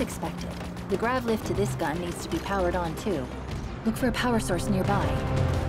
Expected, the grav lift to this gun needs to be powered on too. Look for a power source nearby.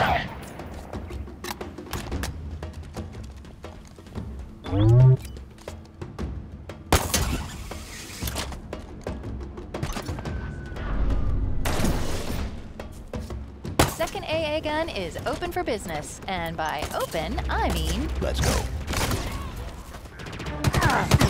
Second AA gun is open for business, and by open, I mean Let's go. This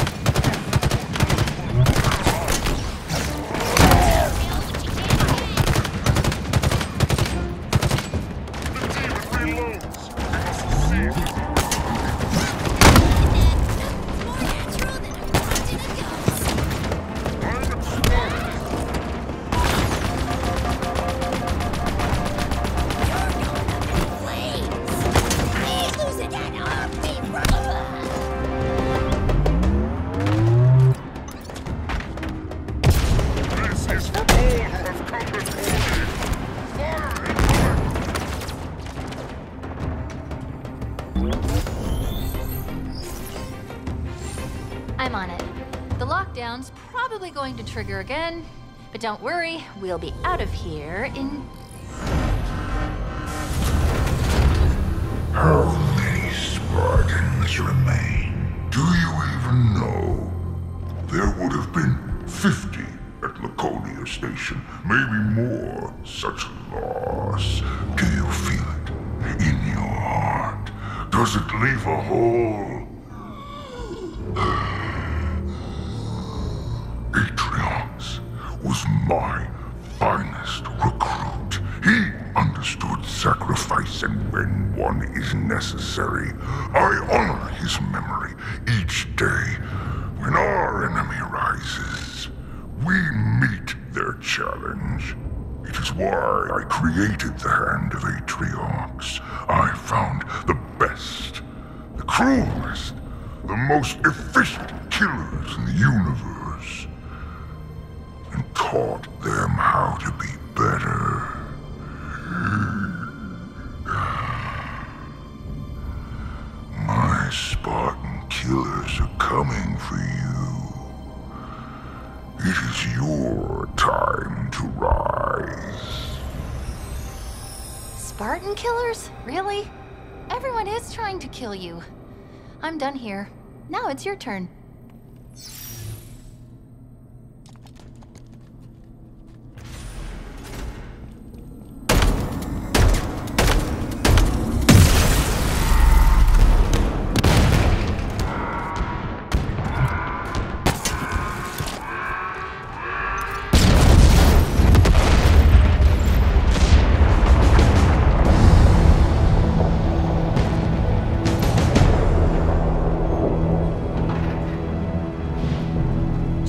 On it. The lockdown's probably going to trigger again, but don't worry, we'll be out of here in. How many Spartans remain? Do you even know? There would have been 50 at Laconia Station, maybe more. Such loss. Do you feel it in your heart? Does it leave a hole? Was my finest recruit. He understood sacrifice and when one is necessary. I honor his memory each day. When our enemy rises, we meet their challenge. It is why I created the Hand of Atriox. I found the best, the cruelest, the most efficient killers in the universe taught them how to be better. My Spartan killers are coming for you. It is your time to rise. Spartan killers? Really? Everyone is trying to kill you. I'm done here. Now it's your turn.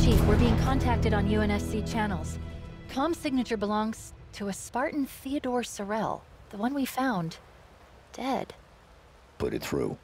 Chief, we're being contacted on UNSC channels. Com signature belongs to a Spartan Theodore Sorel, the one we found. Dead. Put it through.